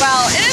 well.